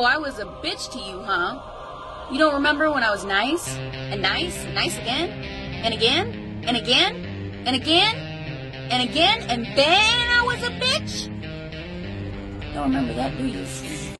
Oh, I was a bitch to you, huh? You don't remember when I was nice and nice and nice again and again and again and again and again and then I was a bitch? Don't remember that, do you?